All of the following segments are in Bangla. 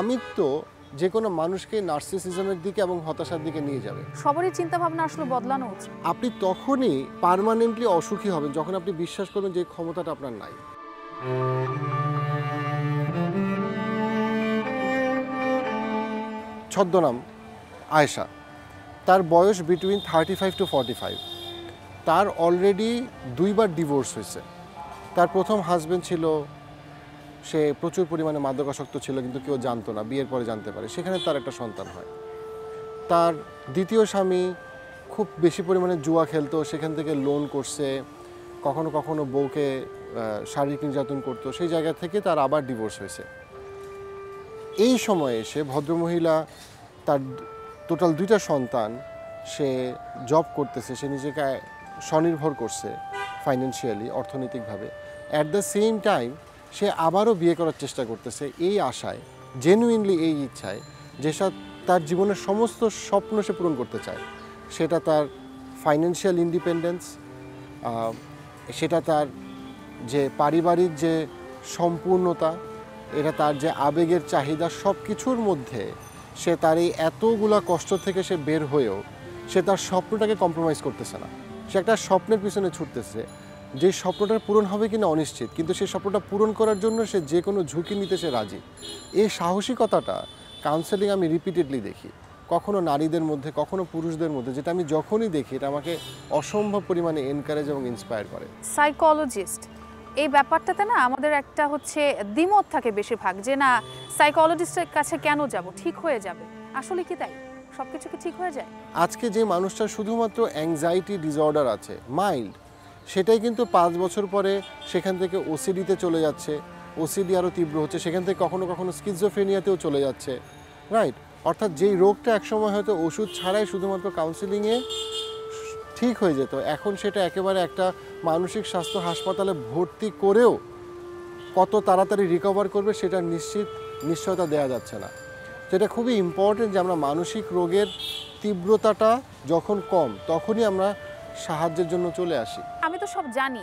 আমিত্ব যে কোনো মানুষকে নার্সিসিজমের দিকে এবং হতাশার দিকে নিয়ে যাবে। সবারই চিন্তা ভাবনা আসলে বদলানো উচিত। আপনি তখনই পার্মানেন্টলি অসুখী হবেন যখন আপনি বিশ্বাস করবেন যে ক্ষমতাটা আপনার নাই। ছদ্মনাম আয়েশা। তার বয়স between thirty five to forty five তার অলরেডি দুইবার ডিভোর্স হয়েছে। তার প্রথম হাজবেন্ড ছিল সে প্রচুর পরিমাণে মাদকাসক্ত ছিল, কিন্তু কেউ জানতো না, বিয়ের পরে জানতে পারে। সেখানে তার একটা সন্তান হয়। তার দ্বিতীয় স্বামী খুব বেশি পরিমাণে জুয়া খেলতো, সেখান থেকে লোন করছে, কখনো কখনো বউকে শারীরিক নির্যাতন করতো, সেই জায়গা থেকে তার আবার ডিভোর্স হয়েছে। এই সময়ে এসে ভদ্রমহিলা, তার টোটাল দুইটা সন্তান, সে জব করতেছে, সে নিজেকে স্বনির্ভর করছে ফাইন্যান্সিয়ালি অর্থনৈতিকভাবে। অ্যাট দ্য সেম টাইম সে আবারও বিয়ে করার চেষ্টা করতেছে এই আশায় জেনুইনলি এই ইচ্ছায় যে সা- তার জীবনের সমস্ত স্বপ্ন সে পূরণ করতে চায়। সেটা তার ফাইন্যান্সিয়াল ইন্ডিপেন্ডেন্স সেটা তার যে পারিবারিক যে সম্পূর্ণতা, এটা তার যে আবেগের চাহিদা সব কিছুর মধ্যে সে তার এই এতগুলা কষ্ট থেকে সে বের হয়েও সে তার স্বপ্নটাকে কম্প্রোমাইজ করতেছে না। সে একটা স্বপ্নের পিছনে ছুটতেছে। যে স্বপ্নটা পূরণ হবে কিনা অনিশ্চিত কিন্তু সেই স্বপ্নটা পূরণ করার জন্য সে যে কোনো ঝুঁকি নিতে সে রাজি। এই সাহসিকতাটা কাউন্সেলিং আমি রিপিটেডলি দেখি। কখনো নারীদের মধ্যে কখনো পুরুষদের মধ্যে যেটা আমি যখনই দেখি এটা আমাকে অসম্ভব পরিমাণে এনকারেজ এবং ইন্সপায়ার করে। সাইকোলজিস্ট এই ব্যাপারটাতে না আমাদের একটা হচ্ছে দ্বিমত থাকে বেশিরভাগ যে না সাইকোলজিস্টের কাছে কেন যাব? ঠিক হয়ে যাবে। আসলে কি তাই? সব কিছু কি ঠিক হয়ে যায়? আজকে যে মানুষটার শুধুমাত্র অ্যাংজাইটি ডিসঅর্ডার আছে মাইল্ড সেটাই কিন্তু পাঁচ বছর পরে সেখান থেকে ওসিডিতে চলে যাচ্ছে। ওসিডি আরও তীব্র হচ্ছে। সেখান থেকে কখনো কখনো স্কিজোফ্রেনিয়াতেও চলে যাচ্ছে। রাইট অর্থাৎ যেই রোগটা একসময় হয়তো ওষুধ ছাড়াই শুধুমাত্র কাউন্সিলিংয়ে ঠিক হয়ে যেত, এখন সেটা একেবারে একটা মানসিক স্বাস্থ্য হাসপাতালে ভর্তি করেও কত তাড়াতাড়ি রিকভার করবে সেটা নিশ্চিত নিশ্চয়তা দেওয়া যাচ্ছে না। এটা খুবই ইম্পর্টেন্ট যে আমরা মানসিক রোগের তীব্রতাটা যখন কম, তখনই আমরা সাহায্যের জন্য চলে আসি। তো সব জানি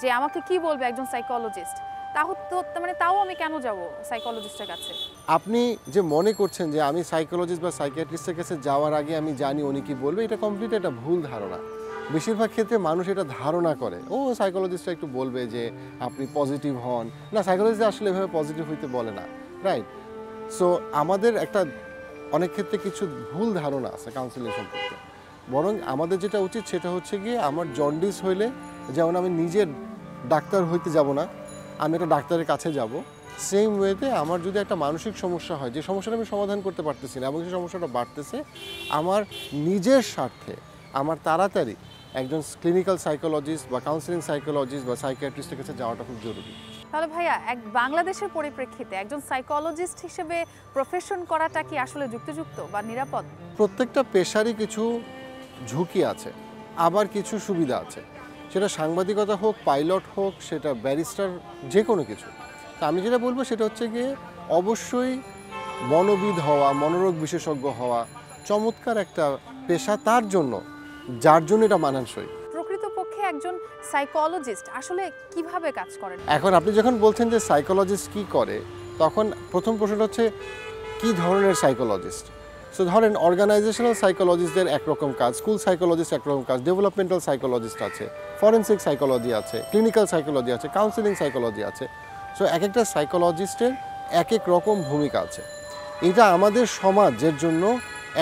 যে আমাকে কি বলবে একজন সাইকোলজিস্ট তাও তো মানে তাও আমি কেন যাব সাইকোলজিস্টের কাছে? আপনি যে মনে করছেন যে আমি সাইকোলজিস্ট বা সাইকিয়াট্রিস্টের কাছে যাওয়ার আগে আমি জানি উনি কি বলবে, এটা কমপ্লিট একটা ভুল ধারণা। বেশিরভাগ ক্ষেত্রে মানুষ এটা ধারণা করে। ও সাইকোলজিস্টরা একটু বলবে যে আপনি পজিটিভ হন। না সাইকোলজিস্ট আসলে এভাবে পজিটিভ হইতে বলে না রাইট সো আমাদের একটা অনেক ক্ষেত্রে কিছু ভুল ধারণা আছে কাউন্সিলিং সম্পর্কে। বরং আমাদের যেটা উচিত সেটা হচ্ছে গিয়ে আমার জন্ডিস হইলে যেমন আমি নিজের ডাক্তার হইতে যাব না আমি একটা ডাক্তারের কাছে যাব। সেম ওয়েতে আমার যদি একটা মানসিক সমস্যা হয় যে সমস্যাটা আমি সমাধান করতে পারতেছি না এবং সেই সমস্যাটা বাড়তেছে আমার নিজের স্বার্থে আমার তাড়াতাড়ি একজন ক্লিনিক্যাল সাইকোলজিস্ট বা কাউন্সিলিং সাইকোলজিস্ট বা সাইকিয়াট্রিস্টের কাছে যাওয়াটা খুব জরুরি। তাহলে ভাইয়া এক বাংলাদেশের পরিপ্রেক্ষিতে একজন সাইকোলজিস্ট হিসেবে প্রফেশন করাটা কি আসলে যুক্তিযুক্ত বা নিরাপদ? প্রত্যেকটা পেশারই কিছু ঝুঁকি আছে আবার কিছু সুবিধা আছে। সেটা সাংবাদিকতা হোক পাইলট হোক সেটা ব্যারিস্টার যে কোনো কিছু। তা আমি যেটা বলব সেটা হচ্ছে গিয়ে অবশ্যই মনোবিদ হওয়া মনোরোগ বিশেষজ্ঞ হওয়া চমৎকার একটা পেশা তার জন্য যার জন্য এটা মানানসই। প্রকৃতপক্ষে একজন সাইকোলজিস্ট আসলে কীভাবে কাজ করেন? এখন আপনি যখন বলছেন যে সাইকোলজিস্ট কি করে তখন প্রথম প্রশ্নটা হচ্ছে কি ধরনের সাইকোলজিস্ট? সো ধরেন অর্গানাইজেশনাল সাইকোলজিস্টদের একরকম কাজ স্কুল সাইকোলজিস্ট একরকম কাজ ডেভেলপমেন্টাল সাইকোলজিস্ট আছে ফরেন্সিক সাইকোলজি আছে ক্লিনিক্যাল সাইকোলজি আছে কাউন্সিলিং সাইকোলজি আছে। সো এক একটা সাইকোলজিস্টের এক এক রকম ভূমিকা আছে। এটা আমাদের সমাজের জন্য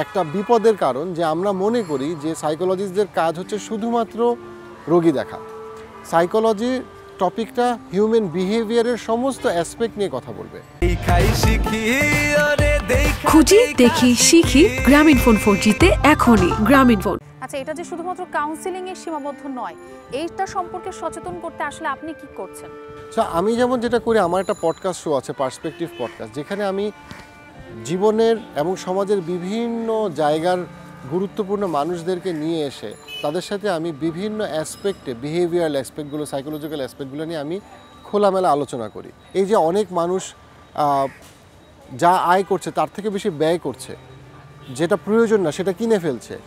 একটা বিপদের কারণ যে আমরা মনে করি যে সাইকোলজিস্টদের কাজ হচ্ছে শুধুমাত্র রোগী দেখা। সাইকোলজি টপিকটা হিউম্যান বিহেভিয়ারের সমস্ত অ্যাসপেক্ট নিয়ে কথা বলবে। খুঁজি দেখি শিখি গ্রামীণ ফোন ফোর জিতে এখনই গ্রামীণ ফোন। আচ্ছা এটা যে শুধুমাত্র কাউন্সিলিং এর সীমাবদ্ধ নয় এইটা সম্পর্কে সচেতন করতে আসলে আপনি কি করছেন? সো আমি যেমন যেটা করি আমার একটা পডকাস্ট শো আছে পার্সপেক্টিভ পডকাস্ট যেখানে আমি জীবনের এবং সমাজের বিভিন্ন জায়গার গুরুত্বপূর্ণ মানুষদেরকে নিয়ে এসে তাদের সাথে আমি বিভিন্ন অ্যাসপেক্টে বিহেভিয়ারাল অ্যাসপেক্টগুলো সাইকোলজিক্যাল অ্যাসপেক্টগুলো নিয়ে আমি খোলামেলা আলোচনা করি। এই যে অনেক মানুষ যা আয় করছে, তার থেকে বেশি ব্যয় করছে। যেটা প্রয়োজন না, সেটা কিনে ফেলছে।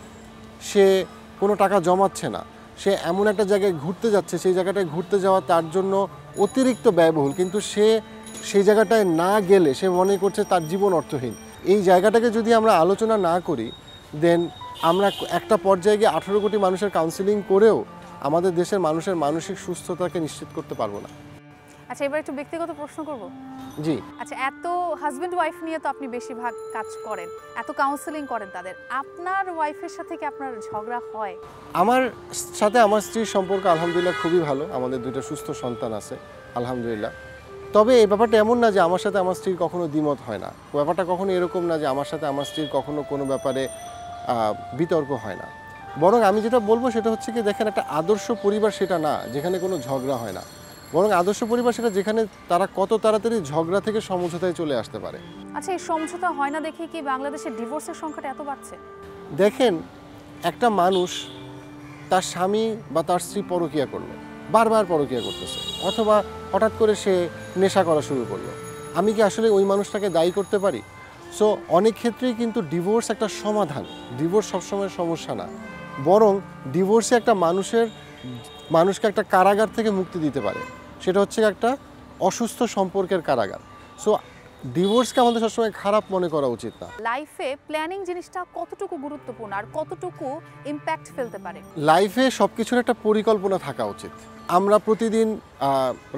সে কোনো টাকা জমাচ্ছে না। সে এমন একটা জায়গায় ঘুরতে যাচ্ছে, সেই জায়গাটায় ঘুরতে যাওয়া তার জন্য অতিরিক্ত ব্যয়বহুল। কিন্তু সে সেই জায়গাটায় না গেলে সে মনে করছে তার জীবন অর্থহীন। এই জায়গাটাকে যদি আমরা আলোচনা না করি দেন আমরা একটা পর্যায়ে গিয়ে আঠেরো কোটি মানুষের কাউন্সিলিং করেও আমাদের দেশের মানুষের মানসিক সুস্থতাকে নিশ্চিত করতে পারব না। আচ্ছা এবার একটু ব্যক্তিগত প্রশ্ন করব। জি। আচ্ছা এত হাজবেন্ড ওয়াইফ নিয়ে তো আপনি বেশিরভাগ কাজ করেন এত কাউন্সেলিং করেন তাদের। আপনার ওয়াইফের সাথে কি আপনার ঝগড়া হয়? আমার সাথে আমার স্ত্রীর সম্পর্ক আলহামদুলিল্লাহ খুবই ভালো আমাদের দুটো সুস্থ সন্তান আছে আলহামদুলিল্লাহ। তবে এই ব্যাপারটা এমন না যে আমার সাথে আমার স্ত্রীর কখনো দ্বিমত হয় না। ব্যাপারটা কখনো এরকম না যে আমার সাথে আমার স্ত্রীর কখনো কোনো ব্যাপারে বিতর্ক হয় না। বরং আমি যেটা বলব সেটা হচ্ছে কি দেখেন একটা আদর্শ পরিবার সেটা না যেখানে কোনো ঝগড়া হয় না। বরং আদর্শ পরিবার সেটা যেখানে তারা কত তাড়াতাড়ি ঝগড়া থেকে সমঝোতায় চলে আসতে পারে। আচ্ছা এই সমঝোতা হয় না দেখে কি বাংলাদেশের ডিভোর্সের সংখ্যাটা এত বাড়ছে? দেখেন একটা মানুষ তার স্বামী বা তার স্ত্রী পরকিয়া করল বারবার পরকিয়া করতেছে অথবা হঠাৎ করে সে নেশা করা শুরু করল। আমি কি আসলে ওই মানুষটাকে দায়ী করতে পারি? সো অনেক ক্ষেত্রেই কিন্তু ডিভোর্স একটা সমাধান। ডিভোর্স সবসময় সমস্যা না। বরং ডিভোর্সে একটা মানুষের মানুষকে একটা কারাগার থেকে মুক্তি দিতে পারে। সেটা হচ্ছে একটা অসুস্থ সম্পর্কের কারাগার। সো ডিভোর্সকে আমাদের সবসময় খারাপ মনে করা উচিত না। লাইফে প্ল্যানিং জিনিসটা কতটুকু গুরুত্বপূর্ণ আর কতটুকু ইম্প্যাক্ট ফেলতে পারে? লাইফে সব কিছুর একটা পরিকল্পনা থাকা উচিত। আমরা প্রতিদিন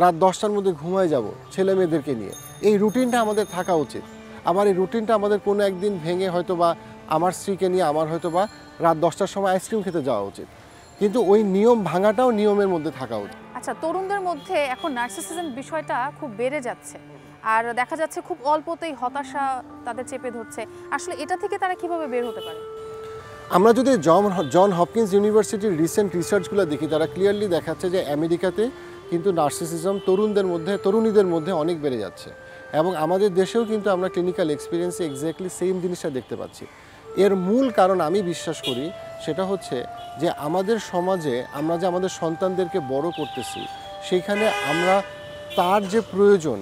রাত দশটার মধ্যে ঘুমায় যাব ছেলে মেয়েদেরকে নিয়ে। এই রুটিনটা আমাদের থাকা উচিত। আমার এই রুটিনটা আমাদের কোনো একদিন ভেঙে হয়তো বা আমার স্ত্রীকে নিয়ে আমার হয়তো বা রাত দশটার সময় আইসক্রিম খেতে যাওয়া উচিত। কিন্তু ওই নিয়ম ভাঙাটাও নিয়মের মধ্যে থাকা উচিত। আচ্ছা তরুণদের মধ্যে এখন নার্সিসিজম বিষয়টা খুব বেড়ে যাচ্ছে। আর দেখা যাচ্ছে খুব অল্পতেই হতাশা তাদের চেপে ধরছে। আসলে এটা থেকে তারা কীভাবে বের হতে পারে? আমরা যদি জন জন হপকিন্স ইউনিভার্সিটির রিসেন্ট রিসার্চগুলো দেখি তারা ক্লিয়ারলি দেখাচ্ছে যে আমেরিকাতে কিন্তু নার্সিসিজম তরুণদের মধ্যে তরুণীদের মধ্যে অনেক বেড়ে যাচ্ছে। এবং আমাদের দেশেও কিন্তু আমরা ক্লিনিক্যাল এক্সপিরিয়েন্সে এক্স্যাক্টলি সেম জিনিসটা দেখতে পাচ্ছি। এর মূল কারণ আমি বিশ্বাস করি সেটা হচ্ছে যে আমাদের সমাজে আমরা যে আমাদের সন্তানদেরকে বড় করতেছি সেইখানে আমরা তার যে প্রয়োজন,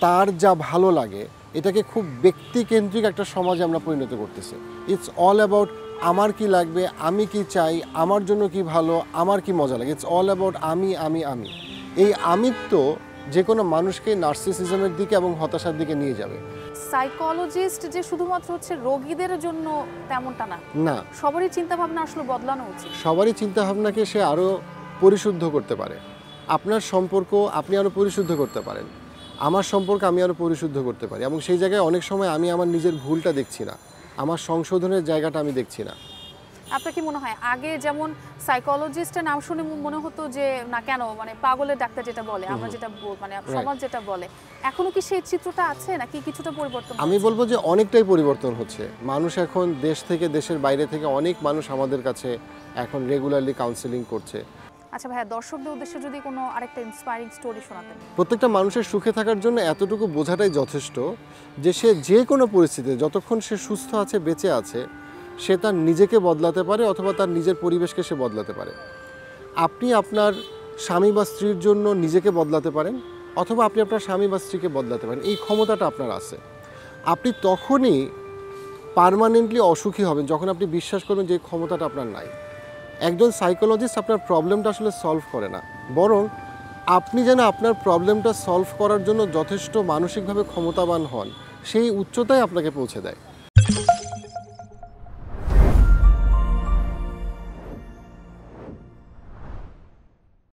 তার যা ভালো লাগে, এটাকে খুব ব্যক্তিকেন্দ্রিক একটা সমাজে আমরা পরিণত করতেছি। ইটস অল অ্যাবাউট আমার কি লাগবে, আমি কি চাই, আমার জন্য কি ভালো, আমার কি মজা লাগে। ইটস অল অ্যাবাউট আমি আমি আমি। এই আমিত্ব যে কোনো মানুষকে নার্সিসিজমের দিকে এবং হতাশার দিকে নিয়ে যাবে। সাইকোলজিস্ট যে শুধুমাত্র হচ্ছে রোগীদের জন্য তেমনটা না। না। সবারই চিন্তা ভাবনা আসলে বদলানো উচিত। সবারই চিন্তাভাবনাকে সে আরও পরিশুদ্ধ করতে পারে। আপনার সম্পর্ক আপনি আরও পরিশুদ্ধ করতে পারেন। আমার সম্পর্ক আমি আরও পরিশুদ্ধ করতে পারি। এবং সেই জায়গায় অনেক সময় আমি আমার নিজের ভুলটা দেখছি না। আমার সংশোধনের জায়গাটা আমি দেখছি না। আপনার কি মনে হয় আগে যেমন সাইকোলজিস্টের নাম শুনে মনে হতো যে না কেন মানে পাগলের ডাক্তার যেটা বলে আমরা যেটা মানে সমাজ যেটা বলে এখনও কি সেই চিত্রটা আছে নাকি কিছুটা পরিবর্তন আমি বলব যে অনেকটাই পরিবর্তন হচ্ছে। মানুষ এখন দেশ থেকে দেশের বাইরে থেকে অনেক মানুষ আমাদের কাছে এখন রেগুলারলি কাউন্সেলিং করছে। আচ্ছা ভাইয়া দর্শকদের উদ্দেশ্যে যদি কোনো আরেকটা ইন্সপায়ারিং স্টোরি শোনাতেন। প্রত্যেকটা মানুষের সুখে থাকার জন্য এতটুকু বোঝাটাই যথেষ্ট যে সে যে কোনো পরিস্থিতিতে যতক্ষণ সে সুস্থ আছে বেঁচে আছে সে তার নিজেকে বদলাতে পারে অথবা তার নিজের পরিবেশকে সে বদলাতে পারে। আপনি আপনার স্বামী বা স্ত্রীর জন্য নিজেকে বদলাতে পারেন অথবা আপনি আপনার স্বামী বা স্ত্রীকে বদলাতে পারেন, এই ক্ষমতাটা আপনার আছে। আপনি তখনই পার্মানেন্টলি অসুখী হবেন যখন আপনি বিশ্বাস করবেন যে ক্ষমতাটা আপনার নাই। একজন সাইকোলজিস্ট আপনার প্রবলেমটা আসলে সলভ করে না। বরং আপনি যেন আপনার প্রবলেমটা সলভ করার জন্য যথেষ্ট মানসিকভাবে ক্ষমতাবান হন, সেই উচ্চতায় আপনাকে পৌঁছে দেয়।